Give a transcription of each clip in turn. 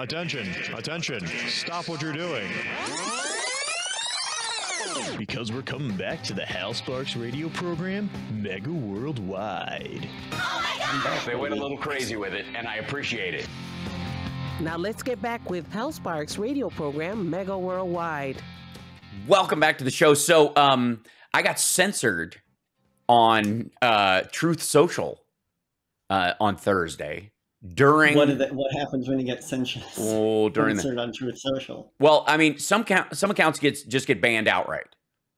Attention, attention, stop what you're doing. Because we're coming back to the Hal Sparks radio program, Mega Worldwide. They went a little crazy with it, and I appreciate it. Now let's get back with Hal Sparks radio program, Mega Worldwide. Welcome back to the show. So, um, I got censored on uh, Truth Social uh, on Thursday during What, what happens when you get censored? oh during the, censored on Truth Social? well, I mean, some count, some accounts get just get banned outright.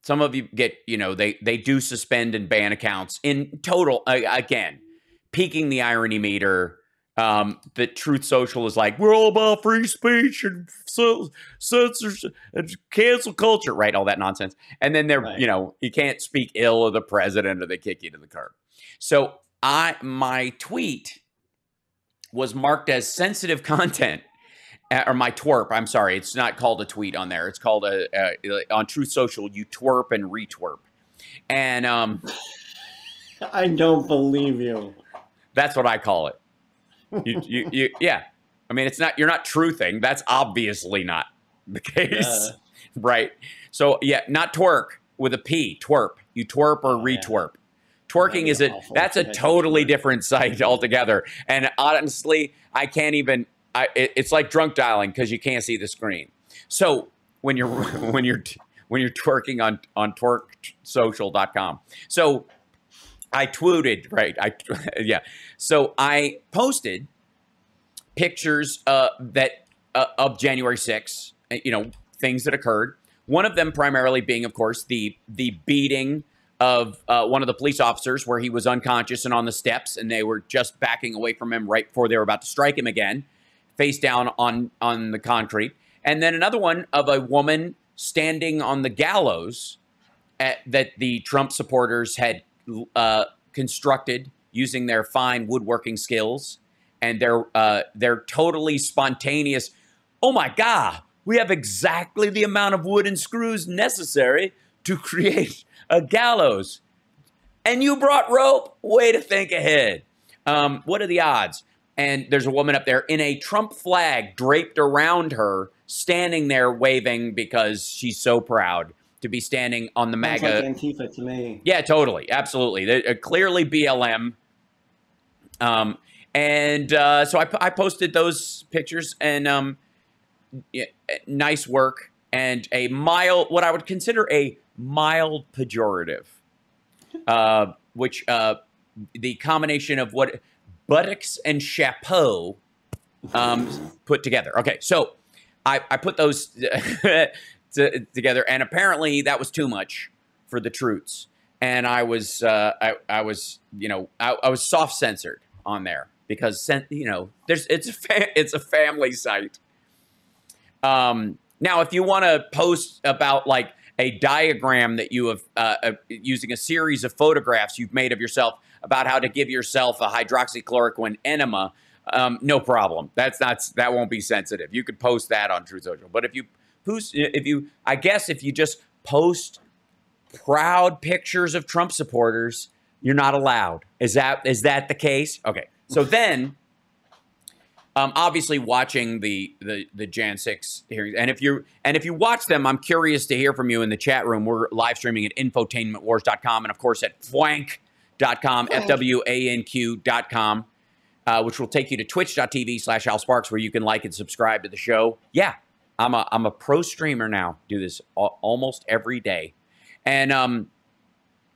Some of you get, you know, they they do suspend and ban accounts in total. Uh, again, peaking the irony meter. Um, that Truth Social is like we're all about free speech and so censorship and cancel culture, right? All that nonsense. And then they're, Right. you know, you can't speak ill of the president or they kick you to the curb. So I my tweet was marked as sensitive content or my twerp. I'm sorry, it's not called a tweet on there. It's called a, uh on Truth Social. You twerp and retwerp, and um, I don't believe you. that's what I call it. You, you, you, yeah. I mean, it's not. You're not truthing. That's obviously not the case, Uh. right? So yeah, not twerk with a p. Twerp. You twerp or retwerp. yeah. Twerking is a that's a totally different site altogether. And honestly, I can't even. I it, it's like drunk dialing because you can't see the screen. So when you're when you're when you're twerking on on twerksocial.com. So I tweeted right. I yeah. So I posted pictures uh, that uh, of January 6th, uh, you know, things that occurred. One of them primarily being, of course, the the beating of uh, one of the police officers where he was unconscious and on the steps, and they were just backing away from him right before they were about to strike him again, face down on on the concrete. And then another one of a woman standing on the gallows at, that the Trump supporters had uh, constructed using their fine woodworking skills and their uh, their totally spontaneous. Oh my God, we have exactly the amount of wood and screws necessary to create a gallows, and you brought rope. Way to think ahead. Um, what are the odds? And there's a woman up there in a Trump flag draped around her, standing there waving because she's so proud to be standing on the MAGA. like Antifa to me. Yeah, totally, absolutely. They're, uh, clearly BLM. Um, and uh, so I, I posted those pictures and um, yeah, nice work and a mild, what I would consider a mild pejorative, uh, which uh, the combination of what buttocks and chapeau um, put together. Okay, so I, I put those to, together, and apparently that was too much for the troops. And I was, uh, I, I was, you know, I, I was soft censored on there because, you know, there's it's a fa- it's a family site. Um, now, if you want to post about like a diagram that you have uh, uh, using a series of photographs you've made of yourself about how to give yourself a hydroxychloroquine enema, um, no problem. That's not that won't be sensitive. You could post that on True Social. But if you post, if you, I guess, if you just post proud pictures of Trump supporters, you're not allowed. Is that is that the case? Okay. So then, um, obviously watching the the the Jan six hearings, and if you and if you watch them, I'm curious to hear from you in the chat room. We're live streaming at infotainmentwars.com and of course at fwanq.com, f w a n q.com, uh, which will take you to twitch.tv slash Hal Sparks, where you can like and subscribe to the show. Yeah, I'm a I'm a pro streamer now. Do this al- almost every day, and um,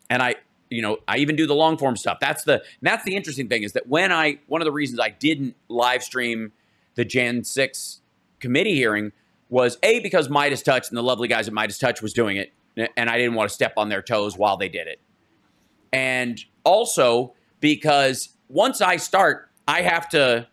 and I you know I even do the long form stuff. That's the that's the interesting thing is that when I one of the reasons I didn't live stream the Jan six committee hearing was a because Midas Touch and the lovely guys at Midas Touch was doing it, and I didn't want to step on their toes while they did it, and also because once I start, I have to.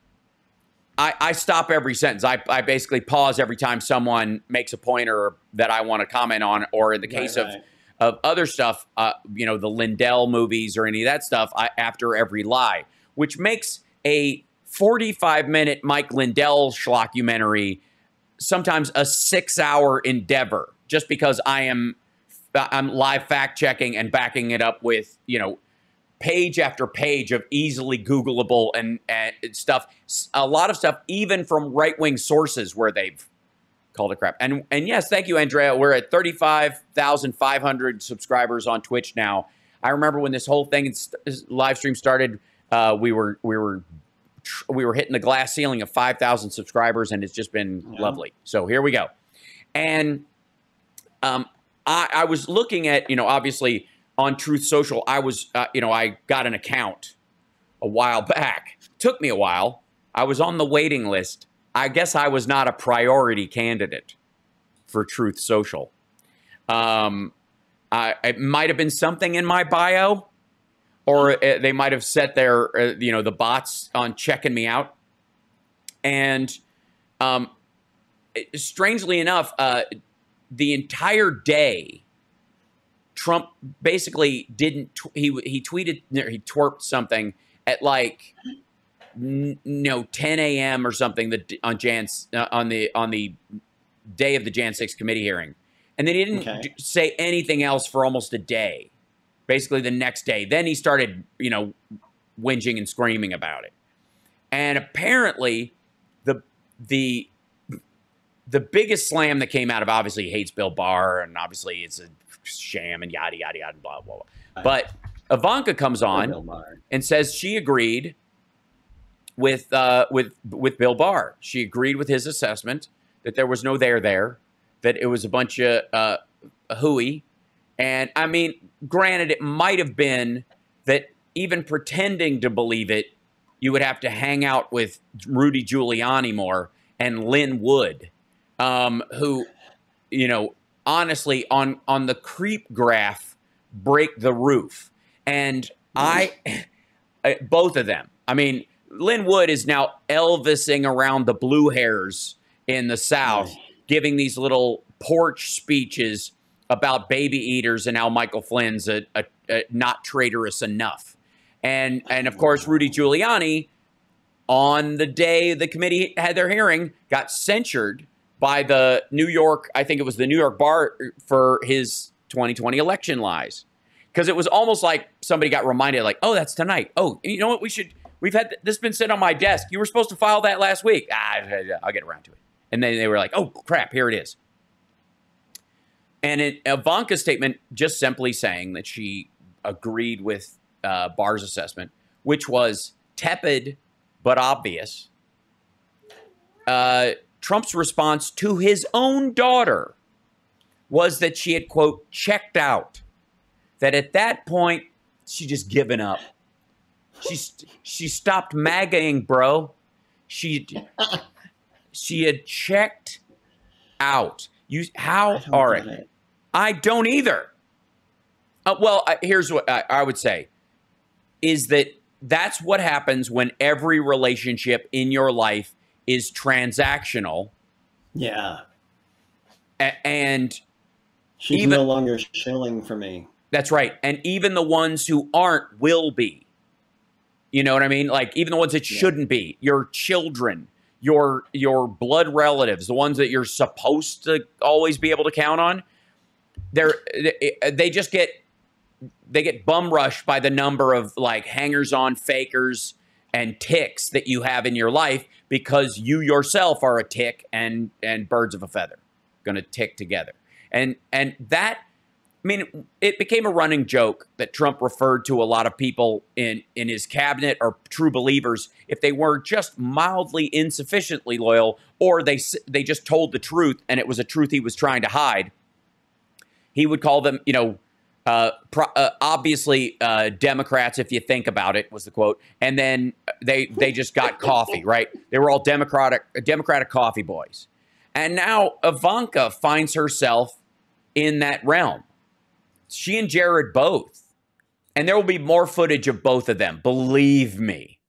I, I stop every sentence. I, I basically pause every time someone makes a pointer that I want to comment on, or in the Right, case of right. Of other stuff, uh, you know, the Lindell movies or any of that stuff, I, after every lie, which makes a 45 minute Mike Lindell schlockumentary sometimes a six hour endeavor just because I am I'm live fact checking and backing it up with, you know, page after page of easily Googleable and, and stuff. A lot of stuff, even from right wing sources, where they've called it crap. And and yes, thank you, Andrea. We're at thirty five thousand five hundred subscribers on Twitch now. I remember when this whole thing st- live stream started. Uh, we were we were tr- we were hitting the glass ceiling of five thousand subscribers, and it's just been Yeah. lovely. So here we go. And um, I, I was looking at, you know, obviously on Truth Social, I was, uh, you know, I got an account a while back. Took me a while. I was on the waiting list. I guess I was not a priority candidate for Truth Social. Um, I, it might have been something in my bio, or uh, they might have set their, uh, you know, the bots on checking me out. And um, strangely enough, uh, the entire day, Trump basically didn't. He he tweeted he twerped something at like n- no 10 a.m. or something the, on Jan's uh, on the on the day of the Jan 6 committee hearing, and then he didn't Okay. d- say anything else for almost a day. Basically, the next day, then he started you know whinging and screaming about it, and apparently the the the biggest slam that came out of obviously he hates Bill Barr and obviously it's a sham and yada yada yada blah blah blah. But Ivanka comes on and says she agreed with uh, with with Bill Barr. She agreed with his assessment that there was no there there, that it was a bunch of uh, hooey. And I mean, granted, it might have been that even pretending to believe it, you would have to hang out with Rudy Giuliani more and Lin Wood, um, who, you know, honestly, on on the creep graph, break the roof. And I, both of them. I mean, Lin Wood is now Elvising around the blue hairs in the South, giving these little porch speeches about baby eaters and how Michael Flynn's a, a, a not traitorous enough. And and of course, Rudy Giuliani, on the day the committee had their hearing, got censured by the New York, I think it was the New York Bar for his 2020 election lies. Because it was almost like somebody got reminded, like, oh, that's tonight. Oh, you know what? We should, we've had this been sitting on my desk. You were supposed to file that last week. Ah, I'll get around to it. And then they were like, oh, crap, here it is. And Ivanka's statement just simply saying that she agreed with uh, Barr's assessment, which was tepid but obvious. Uh, Trump's response to his own daughter was that she had, quote, checked out. That at that point, she just given up. She, she stopped magaing, bro. She, she had checked out. You, how are it? it. I don't either. Uh, well, I, here's what I, I would say is that that's what happens when every relationship in your life is transactional Yeah. and She's Even- no longer shilling for me. that's right and even the ones who aren't will be you know what i mean like even the ones that Yeah. shouldn't be your children your your blood relatives the ones that you're supposed to always be able to count on they're they, eh, eh, they just get they get bum rushed by the number of like hangers on fakers and ticks that you have in your life because you yourself are a tick and and birds of a feather going to tick together and and that mean, it became a running joke that Trump referred to a lot of people in in his cabinet or true believers if they were just mildly insufficiently loyal, or they they just told the truth and it was a truth he was trying to hide. He would call them, you know, uh, pro, uh, obviously uh, Democrats, if you think about it, was the quote. And then they they just got coffee, right? They were all Democratic Democratic coffee boys. And now Ivanka finds herself in that realm. She and Jared both. And there will be more footage of both of them, believe me.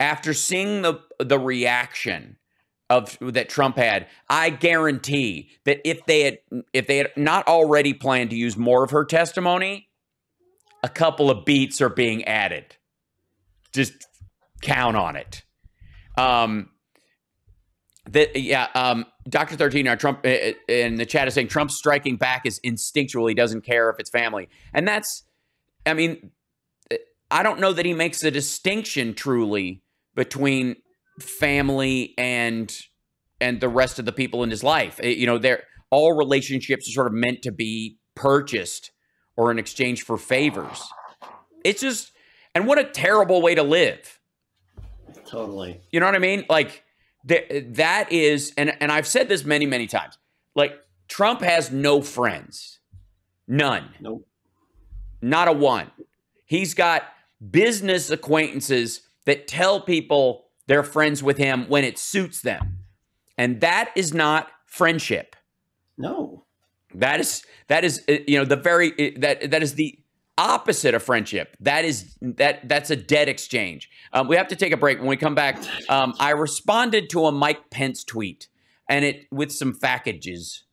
After seeing the the reaction of that Trump had, I guarantee that if they had if they had not already planned to use more of her testimony, a couple of beats are being added. Just count on it. Um that yeah, um, Doctor Thirteen, our Trump uh, in the chat is saying Trump striking back is instinctual. He doesn't care if it's family, and that's, I mean, I don't know that he makes a distinction truly between family and and the rest of the people in his life. Eh, You know, they're all relationships are sort of meant to be purchased or in exchange for favors. It's just and what a terrible way to live. Totally. You know what I mean? Like that is, and and I've said this many many times. Like Trump has no friends, none, Nope. not a one. He's got business acquaintances that tell people they're friends with him when it suits them, and that is not friendship. No. That is that is uh, you know the very uh, that that is the opposite of friendship. That is that that's a dead exchange. Um, we have to take a break. When we come back, um, I responded to a Mike Pence tweet and it with some packages,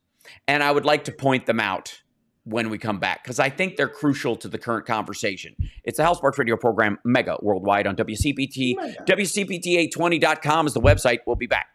and I would like to point them out when we come back because I think they're crucial to the current conversation. It's the Hal Sparks Radio program, Mega Worldwide on WCPT. Mega. WCPT820.com is the website. We'll be back.